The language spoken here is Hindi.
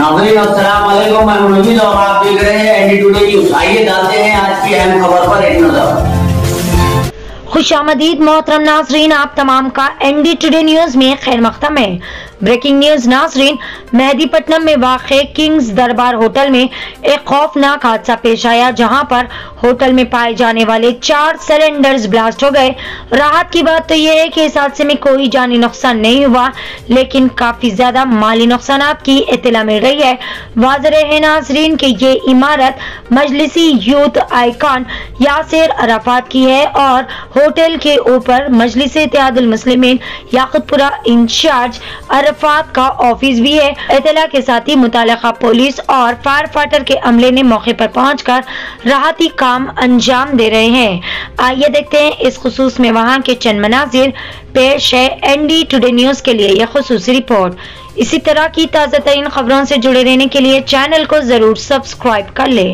नाजरीन वालेकुम। मैं रवि और आप देख रहे हैं एनडी टुडे न्यूज़ आइए डालते हैं आज की अहम खबर पर एक नज़र। खुश आमदीद, मोहतरम नाजरीन, आप तमाम का एनडी टुडे न्यूज़ में खैर मकदम है। ब्रेकिंग न्यूज़ नाजरीन, मेहदीपट्टनम में वाक़ किंग्स दरबार होटल में एक खौफनाक हादसा पेश आया, जहाँ पर होटल में पाए जाने वाले चार सिलेंडर्स ब्लास्ट हो गए। राहत की बात तो यह है कि इस हादसे में कोई जानी नुकसान नहीं हुआ, लेकिन काफ़ी ज़्यादा माली नुकसान की इतला मिल रही है। वाजर है नाजरीन की ये इमारत मजलिसी यूथ आइकान यासिर अराफात की है और होटल के ऊपर मजलिस मुस्लिमीन याकुतपुरा इंचार्ज अरफात का ऑफ़िस भी है। इतला के साथ ही मुतल पुलिस और फायर फाइटर के अमले ने मौके पर पहुँच कर राहती काम अंजाम दे रहे हैं। आइए देखते हैं इस खसूस में वहाँ के चंद मनाजिर पेश है एन डी टुडे न्यूज़ के लिए यह खसूस रिपोर्ट। इसी तरह की ताज़ा तरीन खबरों से जुड़े रहने के लिए चैनल को ज़रूर सब्सक्राइब कर ले।